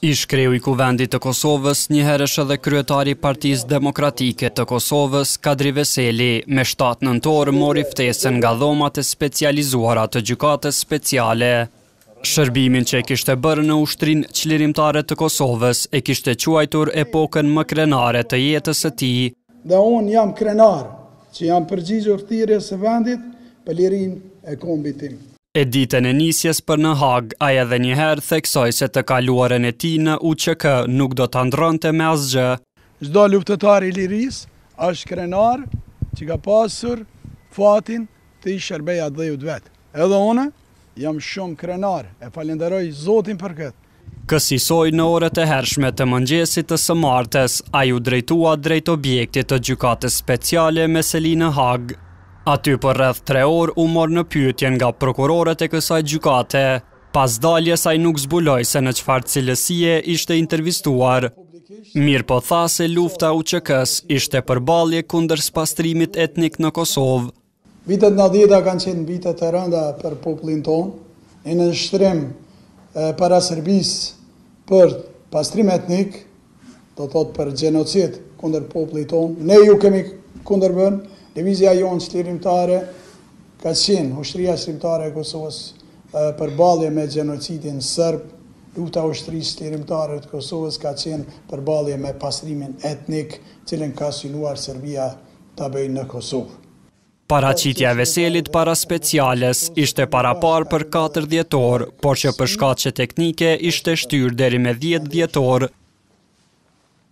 Ish-kreu i Kuvendit të Kosovës, njëherësh edhe kryetari i Partisë Demokratike të Kosovës, Kadri Veseli, me shtatë nëntor mori ftesën nga dhomat e specializuara të Gjykatës Speciale. Shërbimin që e kishte bërë në Ushtrinë Çlirimtare të Kosovës e kishte quajtur epokën më krenare të jetës së tij. Dhe unë jam krenar që jam përgjigjur thirrjes së vendit për lirinë e kombit tim. E ditën e nisjes për në Hagë, ai edhe një herë theksoi se të kaluarën e tij në UÇK nuk do ta ndrronte me asgjë. Çdo luftëtar i lirisë është krenar që ka pasur fatin t'i shërbejë atdheut vet. Edhe unë jam shumë krenar e falënderoj Zotin për këtë. Kësisoj në orët e hershme të mëngjesit të së martes, ai u drejtua drejt objektit të Gjykatës Speciale me seli në Hagë. Aty për rreth tre orë u mor në pyetje nga prokurorët e kësaj gjykate. Pas daljes ai nuk zbuloi se në çfarë cilësie ishte intervistuar. Mirëpo tha se lufta e UÇK-së ishte përballje kundër spastrimit etnik në Kosovë. Vitet nëntëdhjeta kanë qenë vite të rënda për popullin tonë, një nënshtrim para Serbisë për pastrim etnik, do thotë për gjenocid kundër popullit tonë. Ne iu kemi kundërvënë, lëvizja jonë çlirimtare ka qenë Ushtria Çlirimtare e Kosovës përballje me gjenocidin serb, lufta e Ushtrisë Çlirimtare të Kosovës ka qenë përballje me pastrimin etnik, të cilin ka synuar Serbia. ta bëjë në Kosovë. Paraqitja e Veselit para Speciales ishte paraparë për katër dhjetor, por që për shkaqe teknike ishte shtyrë deri me dhjetë dhjetor.